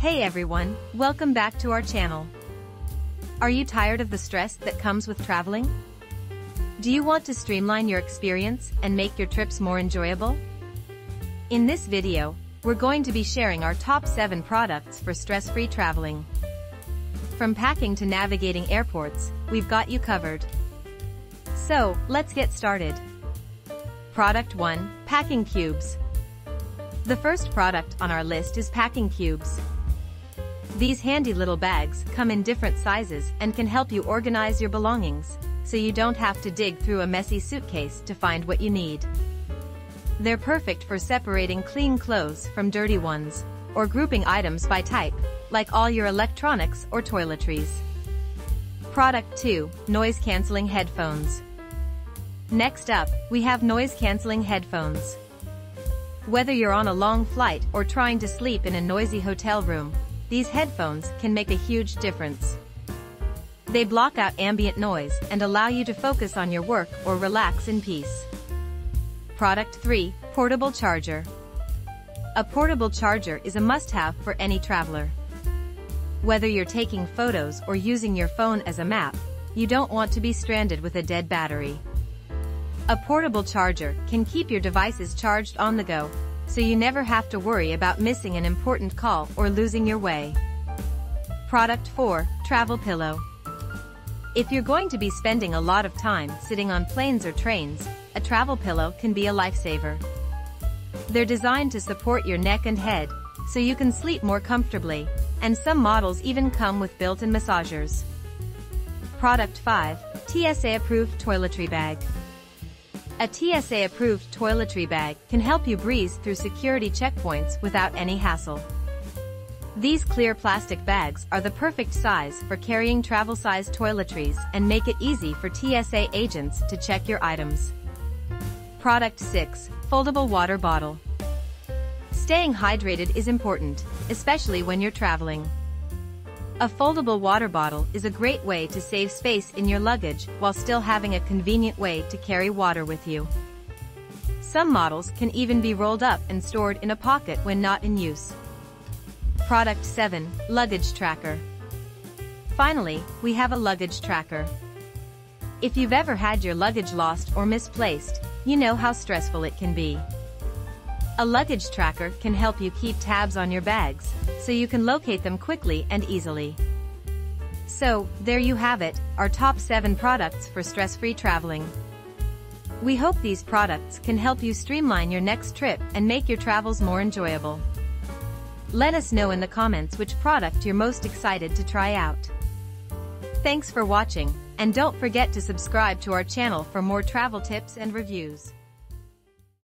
Hey everyone, welcome back to our channel. Are you tired of the stress that comes with traveling? Do you want to streamline your experience and make your trips more enjoyable? In this video, we're going to be sharing our top 7 products for stress-free traveling. From packing to navigating airports, we've got you covered. So, let's get started. Product 1, Packing Cubes. The first product on our list is packing cubes. These handy little bags come in different sizes and can help you organize your belongings, so you don't have to dig through a messy suitcase to find what you need. They're perfect for separating clean clothes from dirty ones, or grouping items by type, like all your electronics or toiletries. Product 2, Noise-Canceling Headphones. Next up, we have noise-canceling headphones. Whether you're on a long flight or trying to sleep in a noisy hotel room, these headphones can make a huge difference. They block out ambient noise and allow you to focus on your work or relax in peace. Product 3, Portable Charger. A portable charger is a must-have for any traveler. Whether you're taking photos or using your phone as a map, you don't want to be stranded with a dead battery. A portable charger can keep your devices charged on the go, so you never have to worry about missing an important call or losing your way. Product 4, Travel Pillow. If you're going to be spending a lot of time sitting on planes or trains, a travel pillow can be a lifesaver. They're designed to support your neck and head, so you can sleep more comfortably, and some models even come with built-in massagers. Product 5, TSA-approved toiletry bag. A TSA-approved toiletry bag can help you breeze through security checkpoints without any hassle. These clear plastic bags are the perfect size for carrying travel-sized toiletries and make it easy for TSA agents to check your items. Product 6, Foldable Water Bottle. Staying hydrated is important, especially when you're traveling. A foldable water bottle is a great way to save space in your luggage while still having a convenient way to carry water with you. Some models can even be rolled up and stored in a pocket when not in use. Product 7, Luggage Tracker. Finally, we have a luggage tracker. If you've ever had your luggage lost or misplaced, you know how stressful it can be. A luggage tracker can help you keep tabs on your bags, so you can locate them quickly and easily. So, there you have it, our top 7 products for stress-free traveling. We hope these products can help you streamline your next trip and make your travels more enjoyable. Let us know in the comments which product you're most excited to try out. Thanks for watching, and don't forget to subscribe to our channel for more travel tips and reviews.